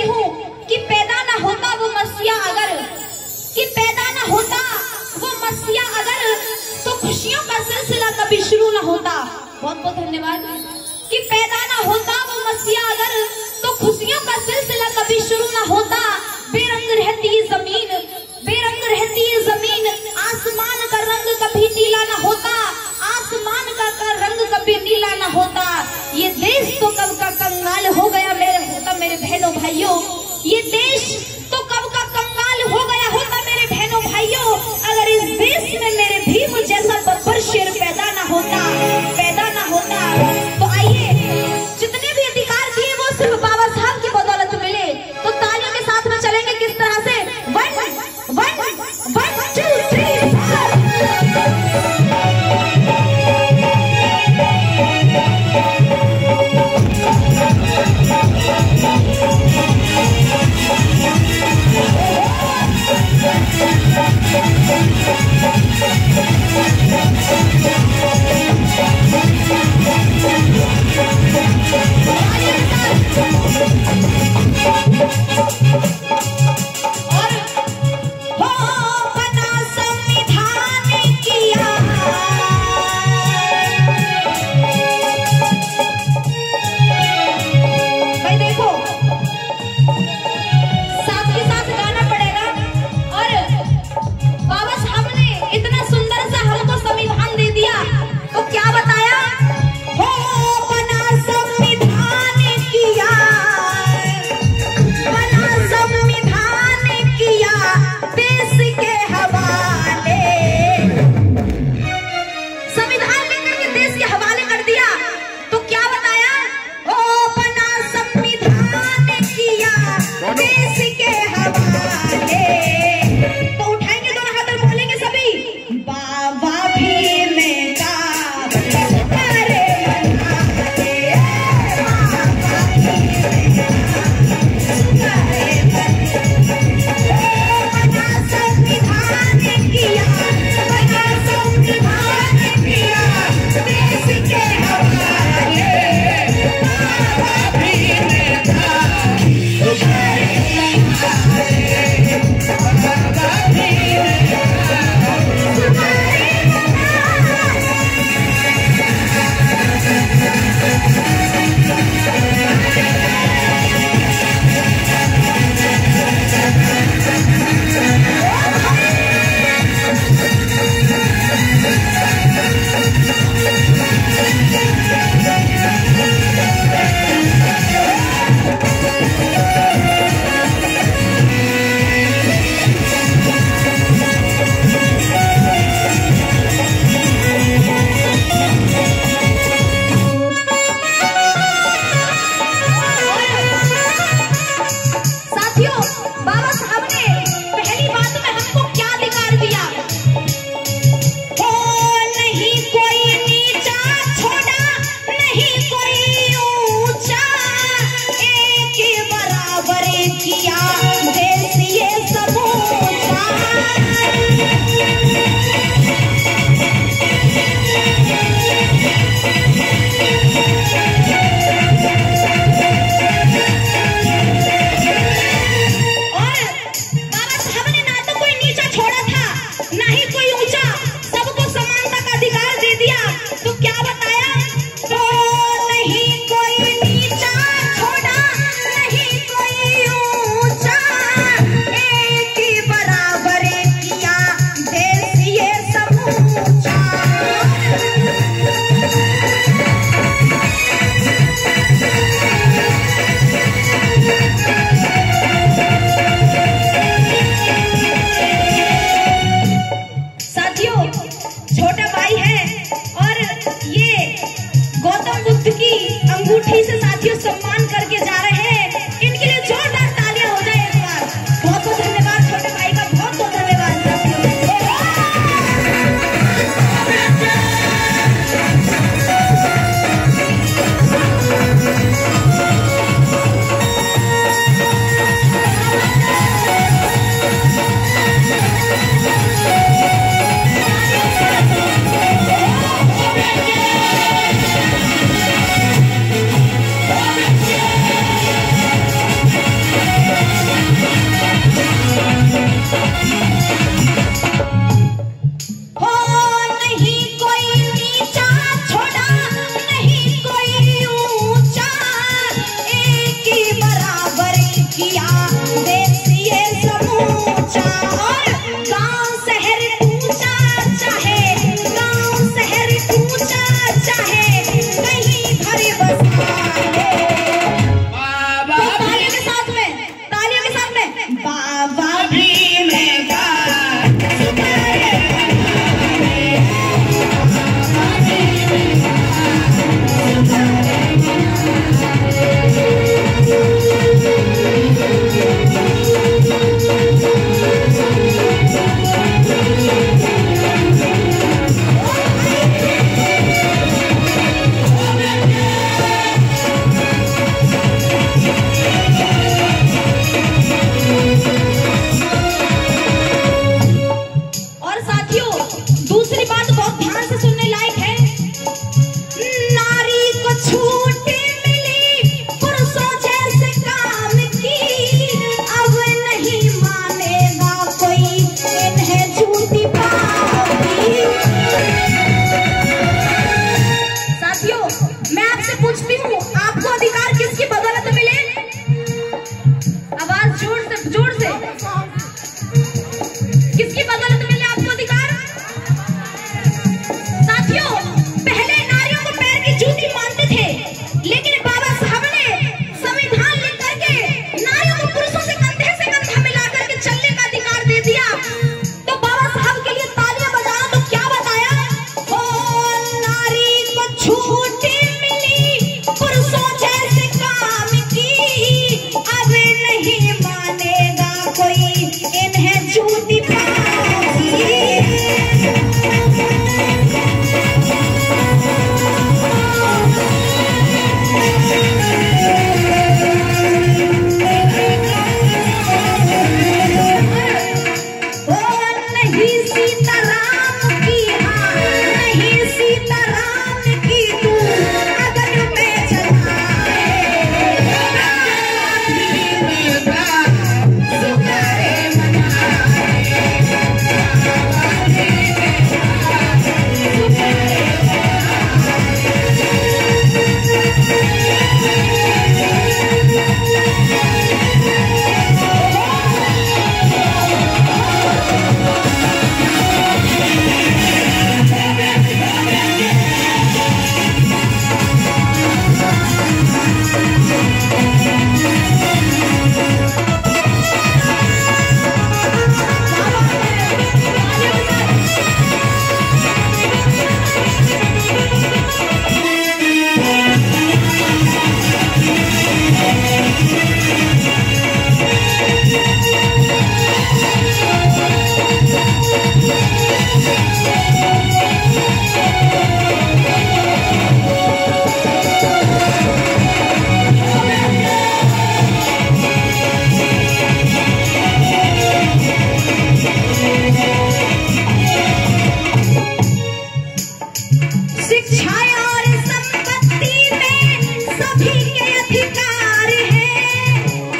कहती हूँ कि पैदा ना होता वो मसीहा अगर, कि पैदा ना होता वो मसीहा अगर तो खुशियों का सिलसिला कभी शुरू ना होता। बहुत बहुत धन्यवाद। कि पैदा ना होता वो मसीहा अगर तो खुशियों का सिलसिला कभी शुरू ना होता। बेरंग रहती है ज़मीन, बेरंग रहती है ज़मीन। आसमान का रंग कभी नीला ना होता, आसमान का रंग कभी नीला ना होता। Thank you.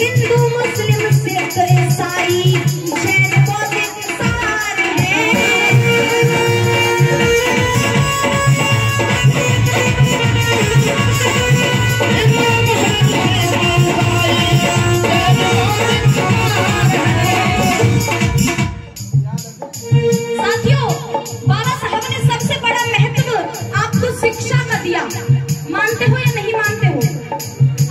हिंदू मुस्लिम सिख ईसाई दिया मानते हो या नहीं मानते हो?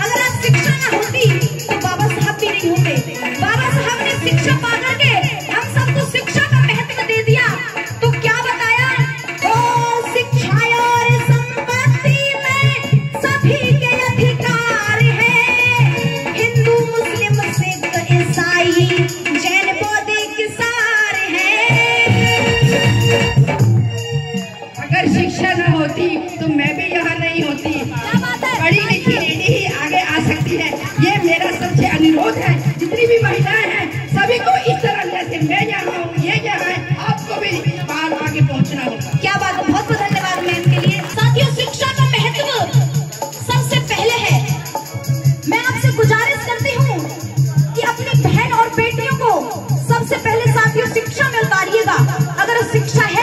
अगर आज शिक्षा ना होती तो बाबा साहब भी नहीं होते। बाबा साहब ने शिक्षा पा करके हम सबको शिक्षा का महत्व दे दिया। तो क्या बताया? ओ शिक्षा और संपत्ति में सभी के अधिकार है। हिंदू, मुस्लिम, सिख, ईसाई, जैन पौधे किसान है। अगर शिक्षा ना होती तो मैं भी सकती पढ़ी लिखी लेडी ही आगे आ सकती है। ये मेरा सबसे अनुरोध है। जितनी भी महिलाएँ हैं, सभी को इस तरह जैसे मैं यहाँ हूँ, ये यहाँ है, आपको भी बाहर आगे पहुँचना होगा। क्या बात है? बहुत बहुत धन्यवाद मैं इसके लिए। साथियों, शिक्षा का महत्व सबसे पहले है। मैं आपसे गुजारिश करती हूँ कि अपनी बहन और बेटियों को सबसे पहले साथियों, शिक्षा में उतारिएगा। अगर शिक्षा है